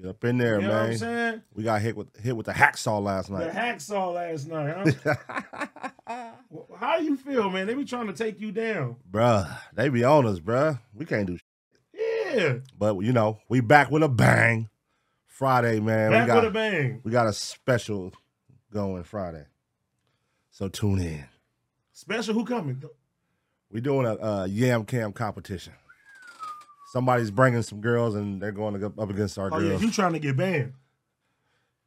Get up in there, You know what I'm man. saying? We got hit with hit with the hacksaw last night. The hacksaw last night. Huh? How you feel, man? They be trying to take you down. bruh, they be on us, bruh. We can't do Yeah. But you know, we back with a bang. Friday, man. Back we got with a bang. we got a special going Friday. So tune in. Special who coming? We doing a, uh yam cam competition. Somebody's bringing some girls and they're going to go up against our Oh yeah, girls. you trying to get banned.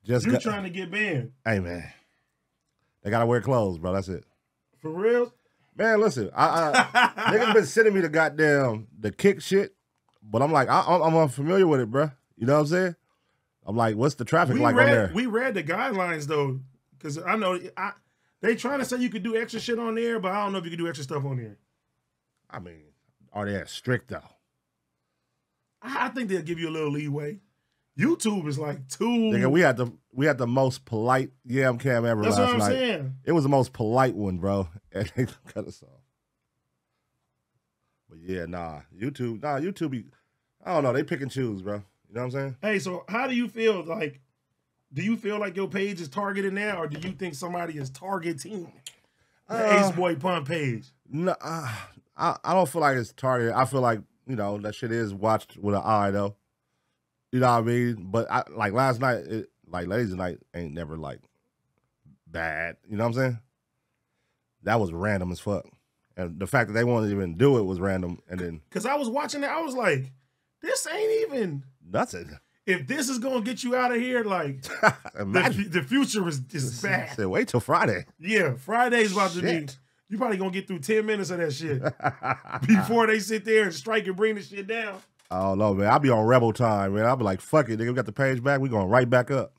Just You trying to get banned. hey man, they gotta wear clothes, bro. That's it. For real? Man, listen, I, I niggas been sending me the goddamn the kick shit, but I'm like, I, I'm I'm unfamiliar with it, bro. You know what I'm saying? I'm like, what's the traffic we like read on there? we read the guidelines though, because I know I they trying to say you could do extra shit on there, but I don't know if you can do extra stuff on there. I mean, are they strict though? I, think they'll give you a little leeway. YouTube is like too. Nigga, we had the we had the most polite yam cam ever that's last what I'm night. saying. It was the most polite one, bro. And they cut us off. But yeah, nah. YouTube, nah, YouTube be I don't know, they pick and choose, bro. You know what I'm saying? Hey, so how do you feel? Like, do you feel like your page is targeted now, or do you think somebody is targeting the Uh, Ace Boy Pun page? No, uh, I I don't feel like it's targeted. I feel like you know that shit is watched with an eye though. You know what I mean? But I like last night, it, like ladies' night ain't never like bad. You know what I'm saying? That was random as fuck, and the fact that they wanted to even do it was random. And then Because I was watching it, I was like, this ain't even. nothing. If this is gonna get you out of here, like the, the future is, is bad. Said, wait till Friday. Yeah, Friday's about to be. You probably gonna get through ten minutes of that shit before they sit there and strike and bring the shit down. I don't know, man. I'll be on rebel time, man. I'll be like, fuck it, nigga. We got the page back. We going right back up.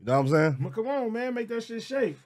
You know what I'm saying? But come on, man, make that shit shake.